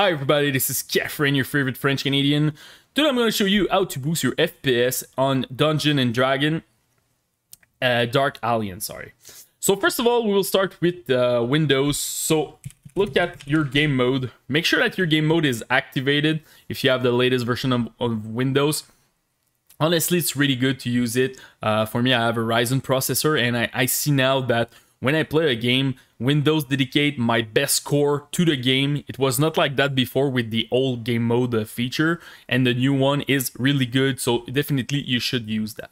Hi everybody, this is Kephren, your favorite French Canadian. Today I'm going to show you how to boost your FPS on Dungeon and Dragon uh, Dark Alliance, sorry. So first of all, we will start with uh, Windows. So look at your game mode. Make sure that your game mode is activated if you have the latest version of, of Windows. Honestly, it's really good to use it. Uh, for me, I have a Ryzen processor and I, I see now that when I play a game, Windows dedicate my best core to the game. It was not like that before with the old game mode uh, feature, and the new one is really good, so definitely you should use that.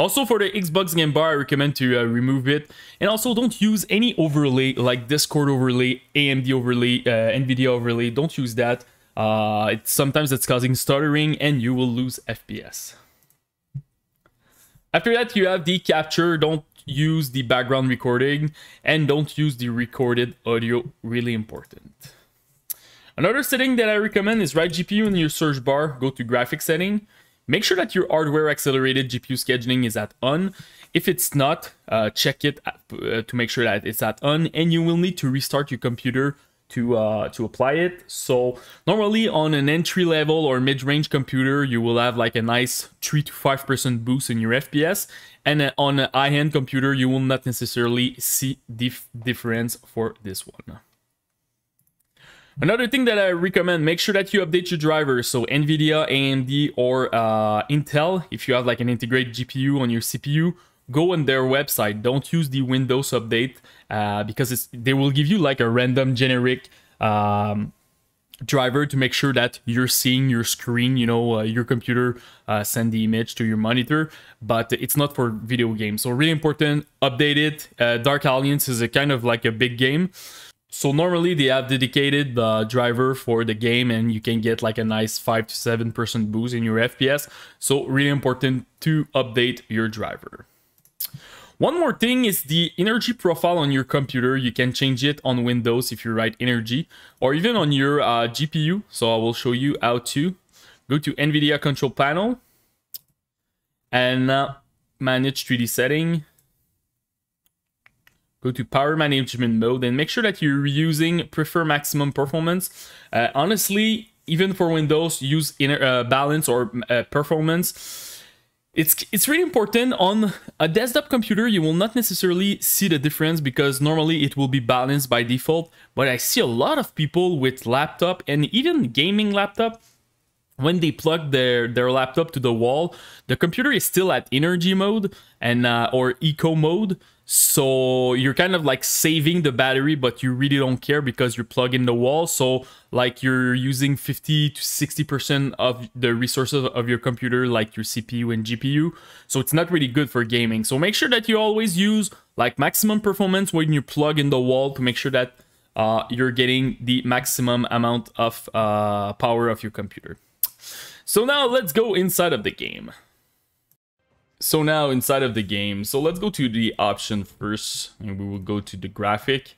Also for the Xbox Game Bar, I recommend to uh, remove it. And also don't use any overlay like Discord overlay, AMD overlay, uh, NVIDIA overlay. Don't use that. Uh, it, sometimes it's causing stuttering and you will lose FPS. After that, you have the capture. Don't use the background recording and don't use the recorded audio, really important. Another setting that I recommend is right GPU in your search bar, go to graphics setting. Make sure that your hardware accelerated GPU scheduling is at on. If it's not, uh, check it uh, to make sure that it's at on and you will need to restart your computer to uh, to apply it. So normally on an entry level or mid-range computer, you will have like a nice three to five percent boost in your FPS, and on a high-end computer, you will not necessarily see dif difference for this one. Another thing that I recommend, make sure that you update your drivers. So NVIDIA, AMD, or uh, Intel, if you have like an integrated GPU on your CPU, go on their website. Don't use the Windows update uh, because they will give you like a random generic um, driver to make sure that you're seeing your screen, you know, uh, your computer uh, send the image to your monitor, but it's not for video games. So really important, update it. Uh, Dark Alliance is a kind of like a big game. So normally they have dedicated uh, driver for the game and you can get like a nice 5 to 7% boost in your FPS. So really important to update your driver. One more thing is the energy profile on your computer. You can change it on Windows if you write energy or even on your uh, GPU. So I will show you how to. Go to NVIDIA control panel and uh, manage 3D setting. Go to power management mode and make sure that you're using prefer maximum performance. Uh, honestly, even for Windows, use inner, uh, balance or uh, performance it's it's really important on a desktop computer you will not necessarily see the difference because normally it will be balanced by default but i see a lot of people with laptop and even gaming laptop when they plug their their laptop to the wall the computer is still at energy mode and uh, or eco mode so you're kind of like saving the battery but you really don't care because you're plugging the wall. So like you're using 50 to 60 percent of the resources of your computer like your cpu and gpu so it's not really good for gaming. So make sure that you always use like maximum performance when you plug in the wall to make sure that uh, you're getting the maximum amount of uh, power of your computer. So now let's go inside of the game so now inside of the game, so let's go to the option first, and we will go to the graphic.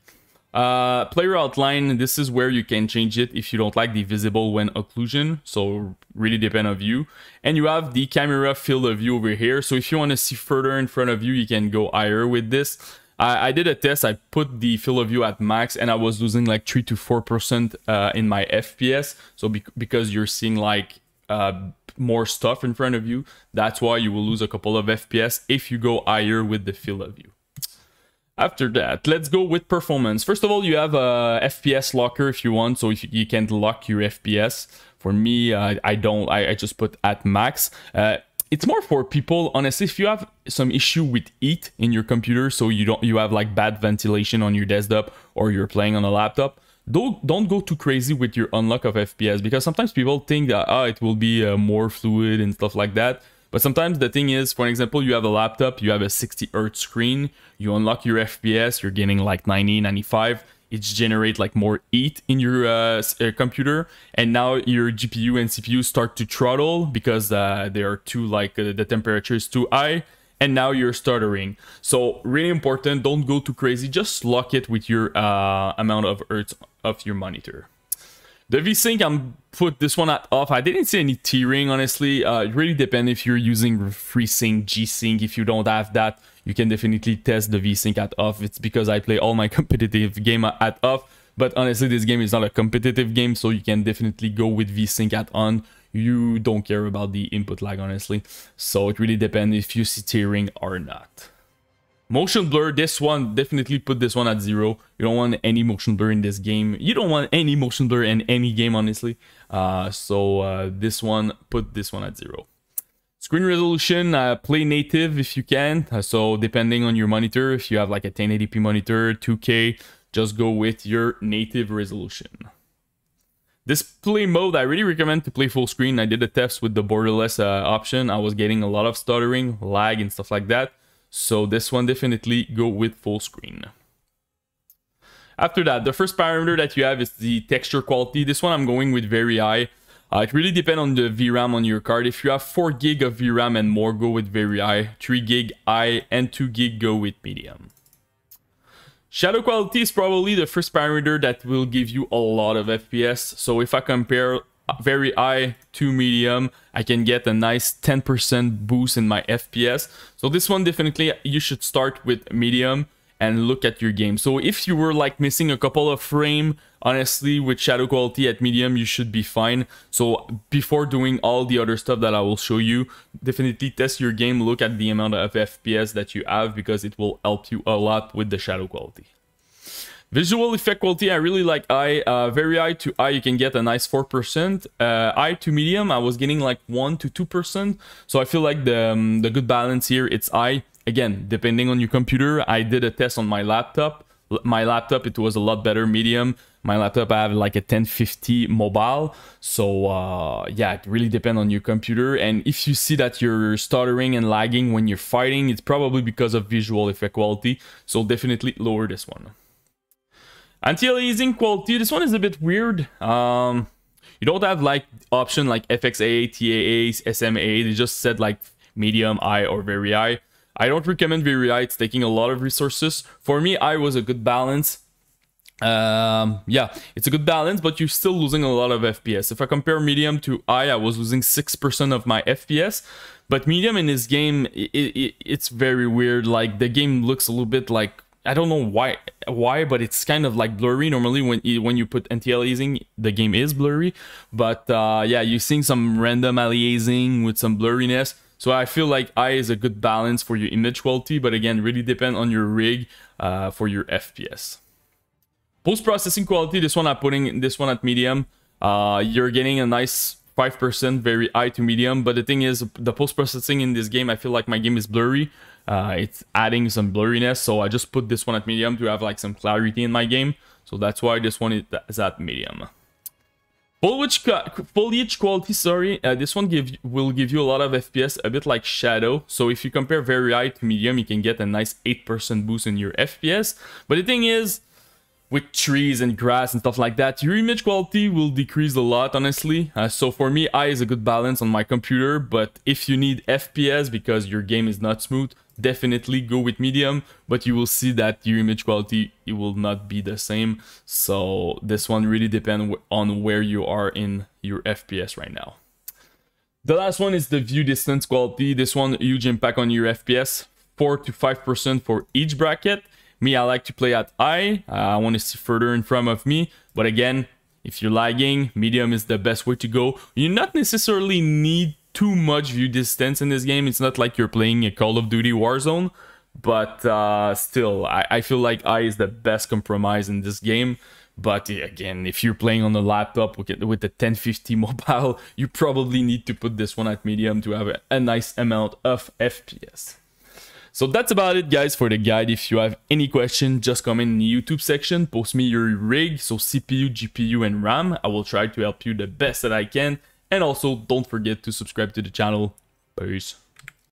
Uh, player outline, this is where you can change it if you don't like the visible when occlusion, so really depend on you. And you have the camera field of view over here, so if you want to see further in front of you, you can go higher with this. I, I did a test, I put the field of view at max, and I was losing like 3 to 4% uh, in my FPS, so be because you're seeing like uh, more stuff in front of you. That's why you will lose a couple of FPS if you go higher with the field of view. After that, let's go with performance. First of all, you have a FPS locker if you want, so if you can lock your FPS. For me, uh, I don't. I, I, just put at max. Uh, it's more for people, honestly, if you have some issue with heat in your computer, so you don't you have like bad ventilation on your desktop or you're playing on a laptop, don't don't go too crazy with your unlock of FPS because sometimes people think that ah it will be uh, more fluid and stuff like that. But sometimes the thing is, for example, you have a laptop, you have a 60 hertz screen, you unlock your FPS, you're getting like 90, 95. It generate like more heat in your uh, uh computer, and now your GPU and CPU start to throttle because uh, they are too like uh, the temperature is too high and now you're stuttering. So really important, don't go too crazy, just lock it with your uh, amount of hertz of your monitor. The VSync, I'm put this one at off. I didn't see any tearing, honestly. Uh, it really depends if you're using FreeSync, G-Sync. If you don't have that, you can definitely test the VSync at off. It's because I play all my competitive game at off. But honestly, this game is not a competitive game, so you can definitely go with VSync at on. You don't care about the input lag, honestly. So it really depends if you see tearing or not. Motion blur, this one, definitely put this one at zero. You don't want any motion blur in this game. You don't want any motion blur in any game, honestly. Uh, so uh, this one, put this one at zero. Screen resolution, uh, play native if you can. Uh, so depending on your monitor, if you have like a 1080p monitor, 2K, just go with your native resolution. Display mode, I really recommend to play full screen. I did a test with the borderless uh, option. I was getting a lot of stuttering, lag, and stuff like that. So this one definitely go with full screen. After that, the first parameter that you have is the texture quality. This one I'm going with very high. Uh, it really depends on the VRAM on your card. If you have 4 gig of VRAM and more, go with very high. 3 gig high and 2 gig go with medium. Shadow quality is probably the first parameter that will give you a lot of FPS. So if I compare very high to medium, I can get a nice 10% boost in my FPS. So this one definitely you should start with medium and look at your game. So if you were like missing a couple of frame, honestly, with shadow quality at medium, you should be fine. So before doing all the other stuff that I will show you, definitely test your game, look at the amount of FPS that you have because it will help you a lot with the shadow quality. Visual effect quality, I really like high. Uh, very high to high, you can get a nice 4%. Uh, high to medium, I was getting like 1 to 2%. So I feel like the, um, the good balance here, it's high again, depending on your computer, I did a test on my laptop. My laptop, it was a lot better medium. My laptop, I have like a 1050 mobile. So uh, yeah, it really depends on your computer. And if you see that you're stuttering and lagging when you're fighting, it's probably because of visual effect quality. So definitely lower this one. Anti-aliasing quality, this one is a bit weird. Um, you don't have like option like FXA, TAA, SMA. They just said like medium, high, or very high. I don't recommend very high. It's taking a lot of resources. For me, I was a good balance. Um, yeah, it's a good balance, but you're still losing a lot of FPS. If I compare medium to high, I was losing 6% of my FPS. But medium in this game, it, it, it's very weird. Like, the game looks a little bit like I don't know why, why, but it's kind of like blurry. Normally, when you, when you put anti-aliasing, the game is blurry. But uh, yeah, you're seeing some random aliasing with some blurriness. So I feel like high is a good balance for your image quality, but again, really depend on your rig uh, for your FPS. Post-processing quality, this one I'm putting this one at medium. Uh, you're getting a nice 5%, very high to medium, but the thing is, the post-processing in this game, I feel like my game is blurry. Uh, it's adding some blurriness, so I just put this one at medium to have like some clarity in my game. So that's why this one is at medium. Foliage, foliage quality, sorry, uh, this one give, will give you a lot of FPS, a bit like Shadow. So if you compare very high to medium, you can get a nice 8% boost in your FPS. But the thing is, with trees and grass and stuff like that, your image quality will decrease a lot, honestly. Uh, so for me, high is a good balance on my computer, but if you need FPS because your game is not smooth, definitely go with medium but you will see that your image quality it will not be the same. So this one really depends on where you are in your fps right now. The last one is the view distance quality. This one huge impact on your fps 4 to 5 percent for each bracket. Me i like to play at high uh, i want to see further in front of me. But again if you're lagging medium is the best way to go. You not necessarily need too much view distance in this game. It's not like you're playing a Call of Duty Warzone, but uh, still, I, I feel like I is the best compromise in this game. But again, if you're playing on a laptop with, the 1050 mobile, you probably need to put this one at medium to have a, a nice amount of FPS. So that's about it guys for the guide. If you have any question, just comment in the YouTube section, post me your rig, so CPU, GPU and RAM. I will try to help you the best that I can. And also, don't forget to subscribe to the channel. Peace.